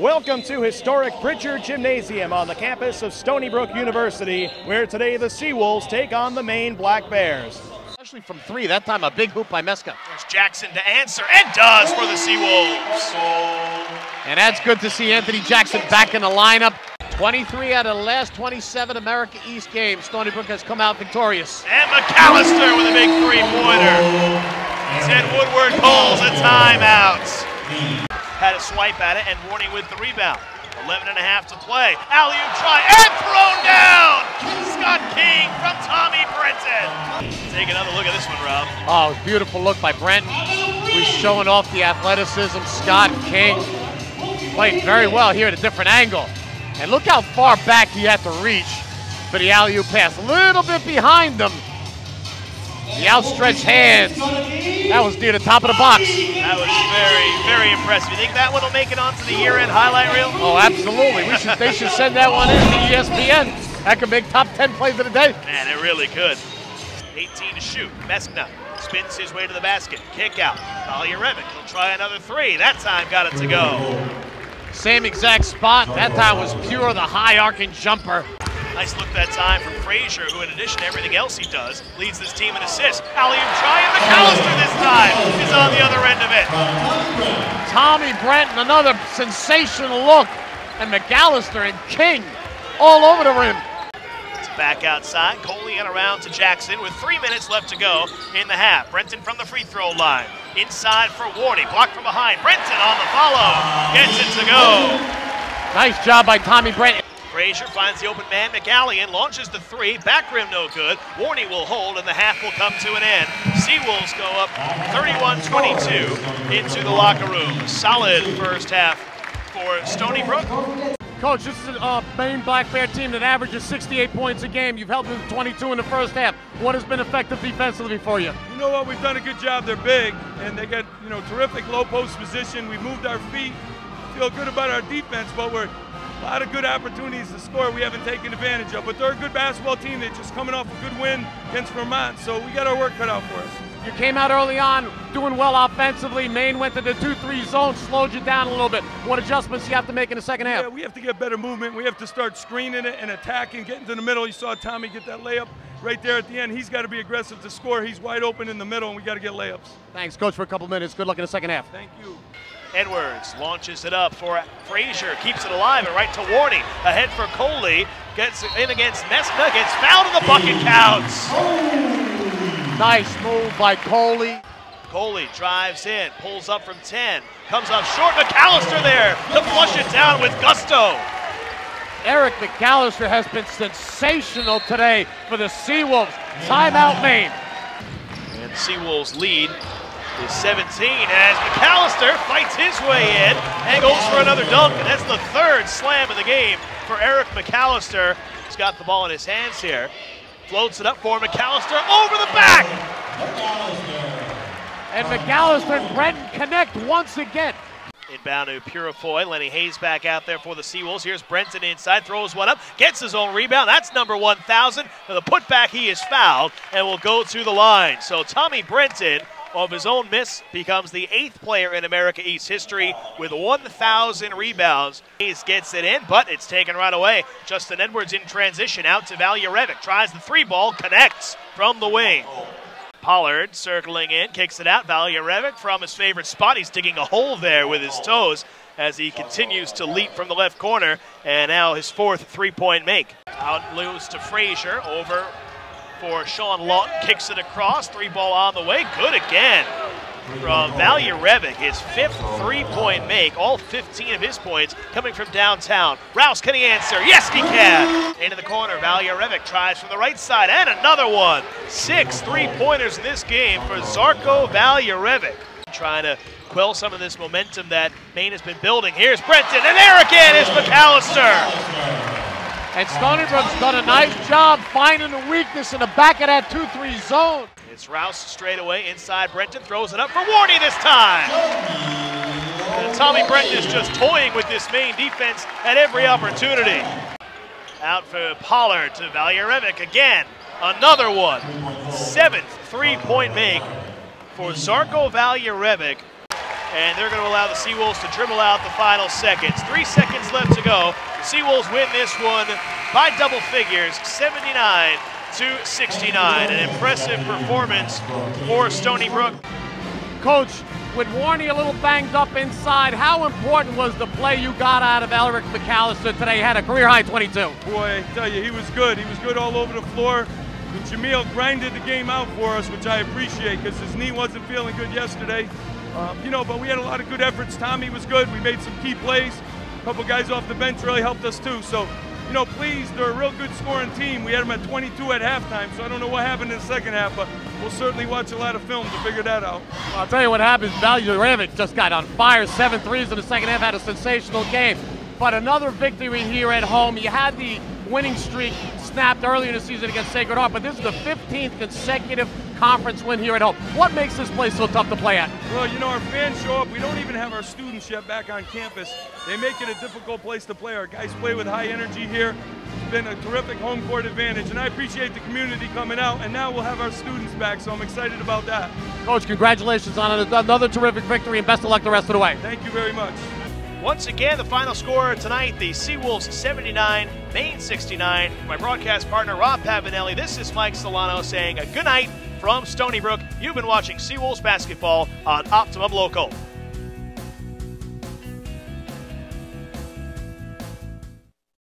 Welcome to historic Pritchard Gymnasium on the campus of Stony Brook University, where today the Seawolves take on the Maine Black Bears. Especially from three, that time a big hoop by Meska. There's Jackson to answer, and does for the Seawolves. And that's good to see Anthony Jackson back in the lineup. 23 out of the last 27 America East games, Stony Brook has come out victorious. And McAllister with a big three-pointer. Ted Woodward calls a timeout. Had a swipe at it, and Warney with the rebound. 11 and a half to play. Alley-oop try, and thrown down! Scott King from Tommy Brenton. Take another look at this one, Rob. Oh, beautiful look by Brenton. He's showing off the athleticism. Scott King played very well here at a different angle. And look how far back he had to reach for the alley-oop pass. A little bit behind them. The outstretched hands. That was near the top of the box. That was very, very impressive. You think that one will make it onto the year-end highlight reel? Oh, absolutely. We should, they should send that one in to ESPN. That could make top 10 plays of the day. Man, it really could. 18 to shoot. Meskna spins his way to the basket. Kick out. Valjarevic will try another three. That time got it to go. Same exact spot. That time was pure the high arcing jumper. Nice look that time from Frazier, who in addition to everything else he does, leads this team in assists. Alley-oop try, and McAllister this time is on the other end of it. Tommy Brenton, another sensational look. And McAllister and King all over the rim. It's back outside. Coley and around to Jackson with three minutes left to go in the half. Brenton from the free throw line. Inside for Warney. Blocked from behind. Brenton on the follow. Gets it to go. Nice job by Tommy Brenton. Frazier finds the open man. McAllion launches the three. Back rim no good. Warney will hold, and the half will come to an end. Seawolves go up 31-22 into the locker room. Solid first half for Stony Brook. Coach, this is a uh, Maine Black Bear team that averages 68 points a game. You've held them to 22 in the first half. What has been effective defensively for you? You know what? We've done a good job. They're big, and they got you know terrific low post position. We moved our feet. Feel good about our defense, but we're a lot of good opportunities to score we haven't taken advantage of. But they're a good basketball team. They're just coming off a good win against Vermont, so we got our work cut out for us. You came out early on doing well offensively. Maine went to the 2-3 zone, slowed you down a little bit. What adjustments you have to make in the second half? Yeah, we have to get better movement. We have to start screening it and attacking, getting to the middle. You saw Tommy get that layup right there at the end. He's got to be aggressive to score. He's wide open in the middle, and we got to get layups. Thanks, Coach, for a couple minutes. Good luck in the second half. Thank you. Edwards launches it up for Frazier, keeps it alive and right to Warney. Ahead for Coley, gets in against Meskna, gets fouled in the bucket counts. Nice move by Coley. Coley drives in, pulls up from 10, comes up short. McAllister there to flush it down with gusto. Eric McAllister has been sensational today for the Seawolves. Timeout Maine. And Seawolves lead is 17 as McAllister fights his way in and goes for another dunk. And that's the third slam of the game for Eric McAllister. He's got the ball in his hands here. Floats it up for McAllister over the back. And McAllister and Brenton connect once again. Inbound to Puriefoy. Lenny Hayes back out there for the Seawolves. Here's Brenton inside, throws one up, gets his own rebound. That's number 1,000. For the putback, he is fouled and will go to the line. So Tommy Brenton, of his own miss, becomes the eighth player in America East history with 1,000 rebounds. Hayes gets it in, but it's taken right away. Justin Edwards in transition out to Valjarevic. Tries the three ball, connects from the wing. Pollard circling in, kicks it out. Valjarevic from his favorite spot. He's digging a hole there with his toes as he continues to leap from the left corner. And now his fourth three-point make. Out loose to Frazier. Over for Sean Lawton. Kicks it across. Three ball on the way. Good again from Valjarevic. His fifth three-point make. All 15 of his points coming from downtown. Rouse, can he answer? Yes, he can. Into the corner. Valjarevic tries from the right side. And another one. Six three-pointers in this game for Zarko Valjarevic. Trying to quell some of this momentum that Maine has been building. Here's Brenton. And there again is McAllister. And Stony Brook's done a nice job finding the weakness in the back of that 2-3 zone. It's Rouse straight away inside. Brenton throws it up for Warney this time. And Tommy Brenton is just toying with this Maine defense at every opportunity. Out for Pollard to Valjarevic again. Another one. Seventh three-point make for Zarko Valjarevic. and they're going to allow the Seawolves to dribble out the final seconds. Three seconds left to go. The Seawolves win this one by double figures, 79 to 69. An impressive performance for Stony Brook. Coach, with Warney a little banged up inside, how important was the play you got out of Eric McAllister today? He had a career high 22. Boy, I tell you, he was good. He was good all over the floor. And Jameel grinded the game out for us, which I appreciate because his knee wasn't feeling good yesterday. Um, you know, but we had a lot of good efforts. Tommy was good. We made some key plays. A couple guys off the bench really helped us too. So, you know, please, they're a real good scoring team. We had them at 22 at halftime, so I don't know what happened in the second half, but we'll certainly watch a lot of film to figure that out. I'll tell you what happened. Valjarevic just got on fire. Seven threes in the second half, had a sensational game. But another victory here at home. You had the winning streak snapped earlier in the season against Sacred Heart, but this is the 15th consecutive conference win here at home. What makes this place so tough to play at? Well, you know, our fans show up. We don't even have our students yet back on campus. They make it a difficult place to play. Our guys play with high energy here. It's been a terrific home court advantage, and I appreciate the community coming out. And now we'll have our students back, so I'm excited about that. Coach, congratulations on another terrific victory, and best of luck the rest of the way. Thank you very much. Once again, the final score tonight, the Seawolves 79, Maine 69. My broadcast partner, Rob Pavanelli, this is Mike Solano saying a good night from Stony Brook. You've been watching Seawolves basketball on Optimum Local.